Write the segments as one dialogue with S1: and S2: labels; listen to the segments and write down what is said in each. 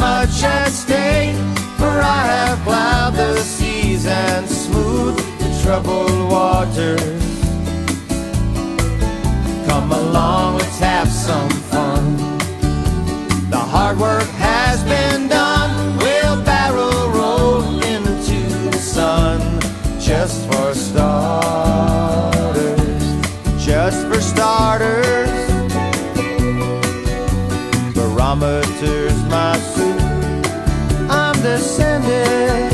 S1: much at stake, for I have plowed the seas and smoothed the troubled waters. Come along, let's have some fun. The hard work has been done. We'll barrel roll into the sun just for starters. Barometers, my suit. I'm descended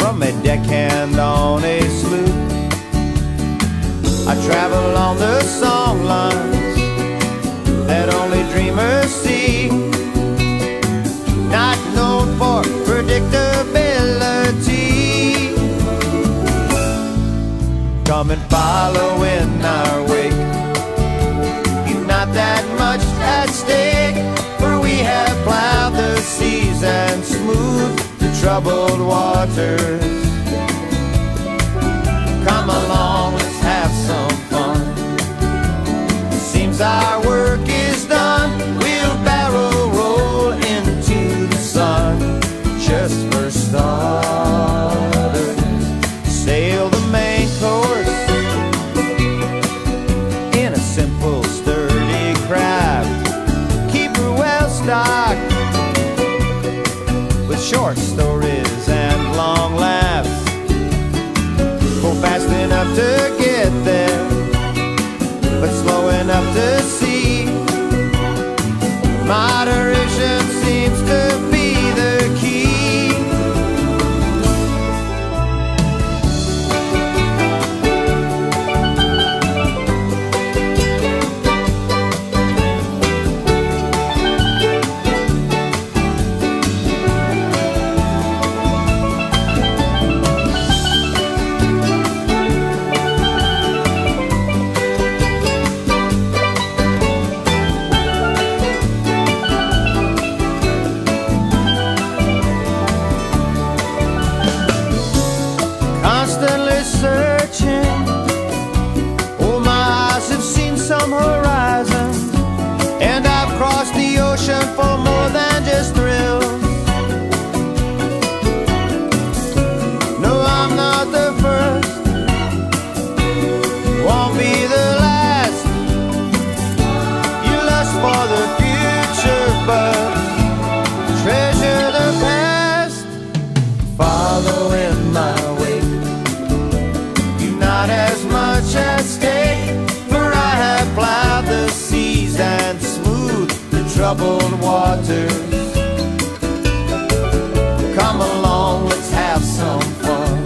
S1: from a deckhand on a sloop. I travel on the song lines much at stake, for we have plowed the seas and smoothed the troubled waters. Come along, fast enough to get there, but slow enough to see. Moderation my wake. You've not as much at stake, for I have plowed the seas and smoothed the troubled waters. Come along, let's have some fun.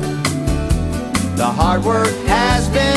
S1: The hard work has been